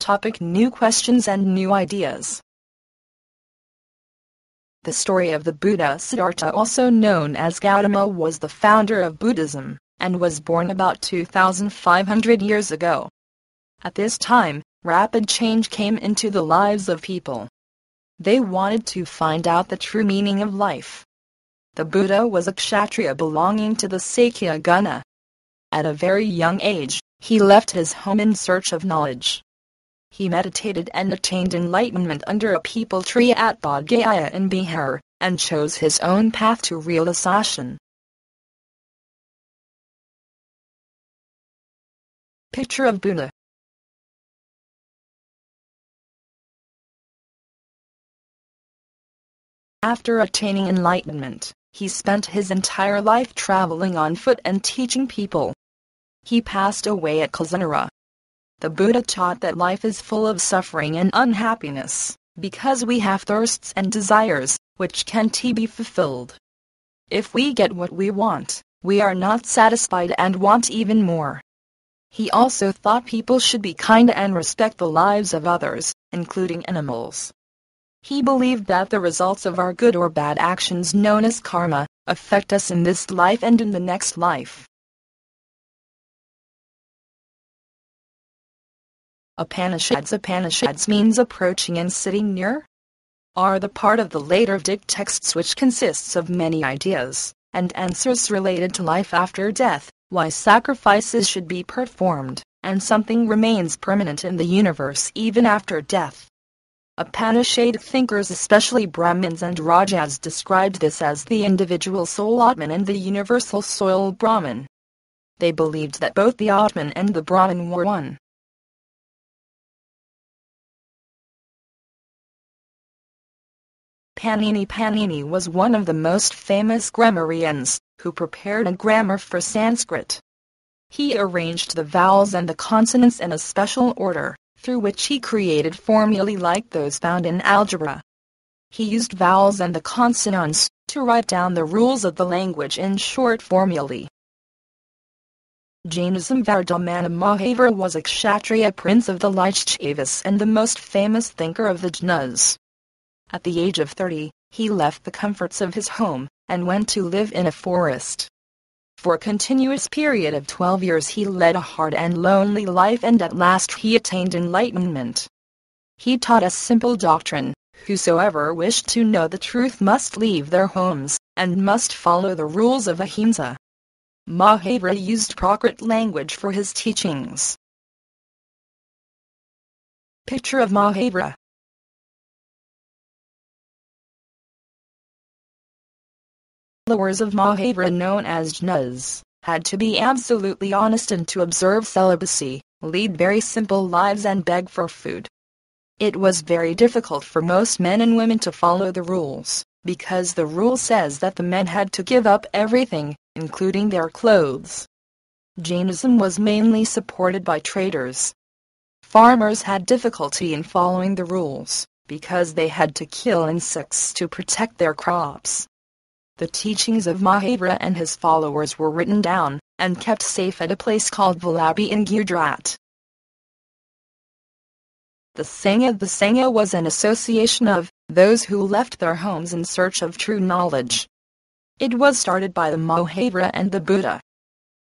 Topic New questions and new ideas. The story of the Buddha Siddhartha, also known as Gautama, was the founder of Buddhism and was born about 2,500 years ago. At this time, rapid change came into the lives of people. They wanted to find out the true meaning of life. The Buddha was a kshatriya belonging to the Sakya Gana. At a very young age, he left his home in search of knowledge. He meditated and attained enlightenment under a peepal tree at Bodh Gaya in Bihar, and chose his own path to realization. Picture of Buddha After attaining enlightenment, he spent his entire life traveling on foot and teaching people. He passed away at Kusinara, the Buddha taught that life is full of suffering and unhappiness, because we have thirsts and desires, which can't be fulfilled. If we get what we want, we are not satisfied and want even more. He also thought people should be kind and respect the lives of others, including animals. He believed that the results of our good or bad actions known as karma, affect us in this life and in the next life. Upanishads Upanishads means approaching and sitting near. Are the part of the later Vedic texts which consists of many ideas and answers related to life after death, why sacrifices should be performed, and something remains permanent in the universe even after death. Upanishad thinkers especially Brahmins and Rajas described this as the individual soul Atman and the universal soul Brahman. They believed that both the Atman and the Brahman were one. Panini Panini was one of the most famous grammarians, who prepared a grammar for Sanskrit. He arranged the vowels and the consonants in a special order, through which he created formulae like those found in algebra. He used vowels and the consonants to write down the rules of the language in short formulae. Jainism Vardhamana Mahavira was a Kshatriya prince of the Lichchavas and the most famous thinker of the Jainas. At the age of 30, he left the comforts of his home and went to live in a forest. For a continuous period of 12 years he led a hard and lonely life and at last he attained enlightenment. He taught a simple doctrine, whosoever wished to know the truth must leave their homes, and must follow the rules of ahimsa. Mahavira used Prakrit language for his teachings. Picture of Mahavira followers of Mahavira known as Jainas, had to be absolutely honest and to observe celibacy, lead very simple lives and beg for food. It was very difficult for most men and women to follow the rules, because the rule says that the men had to give up everything, including their clothes. Jainism was mainly supported by traders. Farmers had difficulty in following the rules, because they had to kill insects to protect their crops. The teachings of Mahavira and his followers were written down and kept safe at a place called Vallabhi in Gujarat. The Sangha The Sangha was an association of those who left their homes in search of true knowledge. It was started by the Mahavira and the Buddha.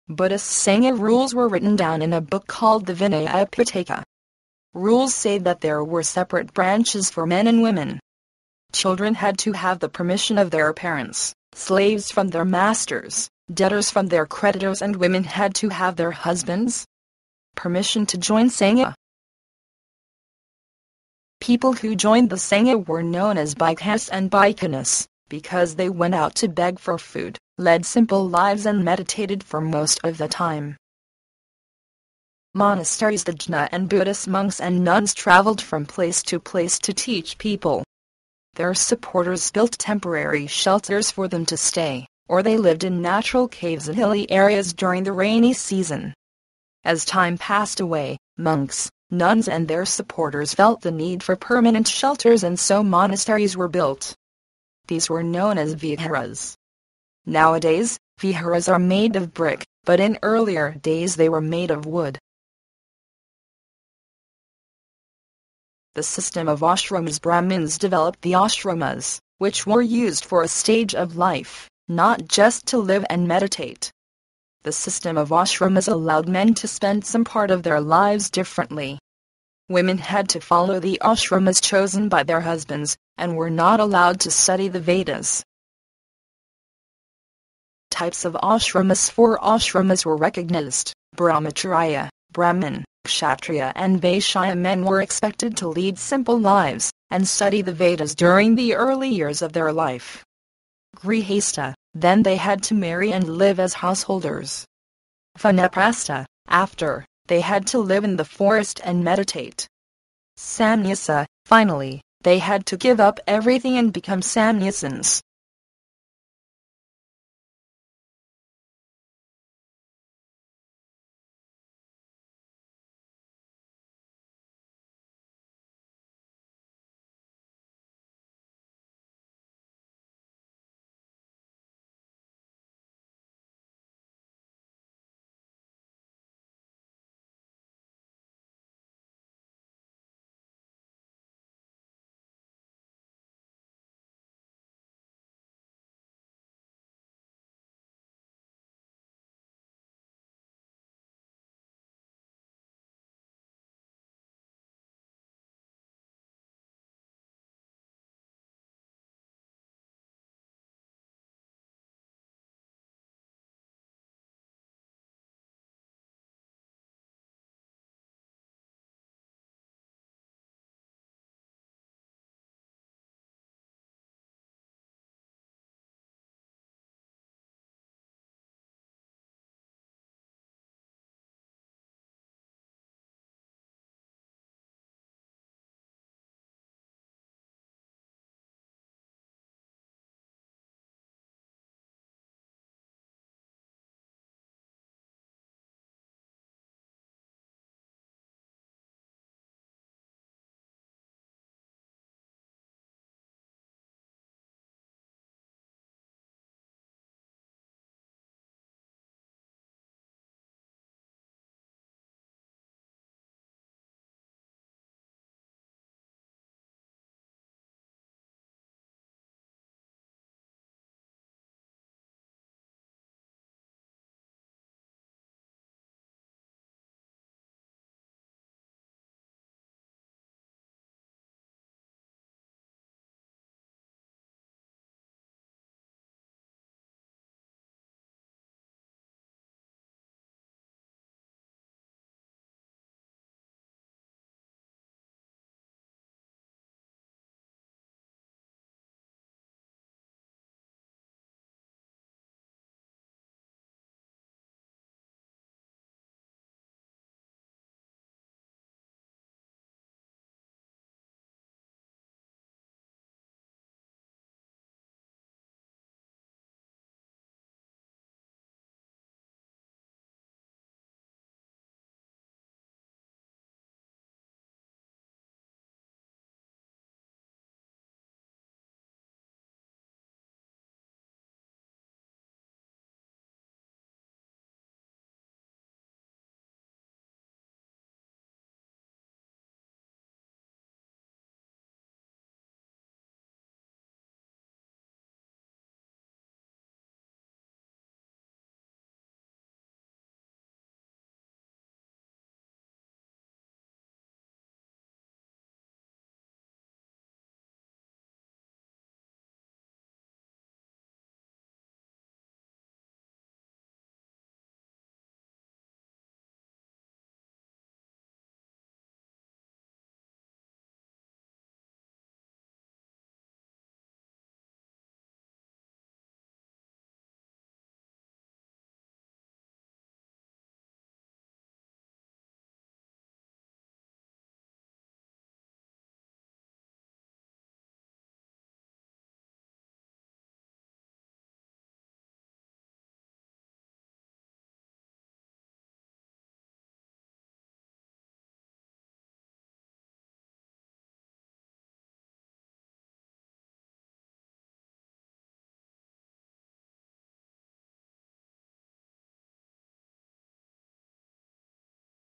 Buddhist Sangha rules were written down in a book called the Vinaya Pitaka. Rules say that there were separate branches for men and women. Children had to have the permission of their parents slaves from their masters, debtors from their creditors and women had to have their husbands permission to join Sangha. People who joined the Sangha were known as Bhikkhus and Bhikkhunis, because they went out to beg for food, led simple lives and meditated for most of the time. Monasteries The Jaina and Buddhist monks and nuns traveled from place to place to teach people. Their supporters built temporary shelters for them to stay, or they lived in natural caves in hilly areas during the rainy season. As time passed away, monks, nuns and their supporters felt the need for permanent shelters and so monasteries were built. These were known as viharas. Nowadays, viharas are made of brick, but in earlier days they were made of wood. The system of ashramas Brahmins developed the ashramas, which were used for a stage of life, not just to live and meditate. The system of ashramas allowed men to spend some part of their lives differently. Women had to follow the ashramas chosen by their husbands, and were not allowed to study the Vedas. Types of ashramas Four ashramas were recognized, Brahmacharya, Brahmin, Kshatriya and Vaishya men were expected to lead simple lives, and study the Vedas during the early years of their life. Grihastha, then they had to marry and live as householders. Vanaprastha, after, they had to live in the forest and meditate. Samnyasa, finally, they had to give up everything and become sannyasins,